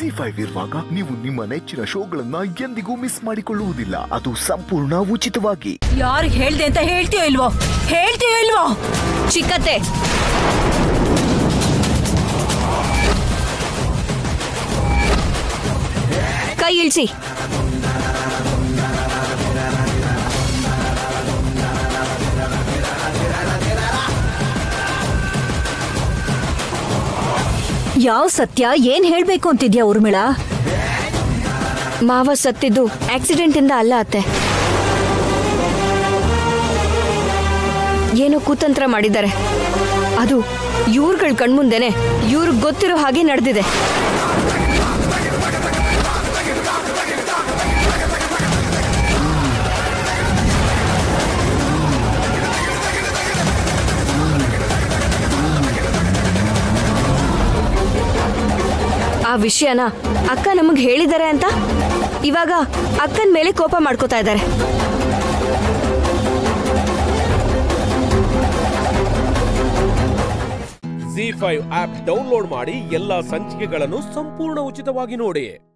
G five ಇರುವಾಗ ನೀವು ನಿಮ್ಮ ನೆಚ್ಚಿನ ಶೋಗಳನ್ನ ಎಂದಿಗೂ ಮಿಸ್ ಮಾಡಿಕೊಳ್ಳುವುದಿಲ್ಲ. ಅದು ಸಂಪೂರ್ಣ ಉಚಿತವಾಗಿ. ಯಾರು ಹೇಳ್ದೆ ಅಂತ ಹೇಳ್ತೀಯೋ ಇಲ್ವೋ? ಹೇಳ್ತೀಯೋ ಇಲ್ವೋ? ಚಿಕ್ಕತ್ತೆ. ಕೈ ಇಳಿಸಿ ಯಾವ ಸತ್ಯ ಏನ್ ಹೇಳ್ಬೇಕು ಅಂತಿದ್ಯಾ ಉರ್ಮಿಳಾ ಮಾವ ಸತ್ತಿದ್ದು ಆಕ್ಸಿಡೆಂಟ್ ಇಂದ ಅಲ್ಲ ಅತ್ತೆ. ಏನೋ ಕುತಂತ್ರ ಮಾಡಿದ್ದಾರೆ. ಅದು ಇವ್ರುಗಳ ಕಣ್ಮುಂದೆನೆ ಇವ್ರಿಗೆ ಗೊತ್ತಿರೋ ಹಾಗೆ ನಡೆದಿದೆ. ವಿಷಯನ ಅಕ್ಕ ನಮಗ್ ಹೇಳಿದ್ದಾರೆ ಅಂತ? ಇವಾಗ ಅಕ್ಕನ ಮೇಲೆ ಕೋಪ ಮಾಡ್ಕೋತಾ ಇದ್ದಾರೆ. ಜಿ ಫೈವ್ ಆಪ್ ಡೌನ್ಲೋಡ್ ಮಾಡಿ ಎಲ್ಲಾ ಸಂಚಿಕೆಗಳನ್ನು ಸಂಪೂರ್ಣ ಉಚಿತವಾಗಿ ನೋಡಿ.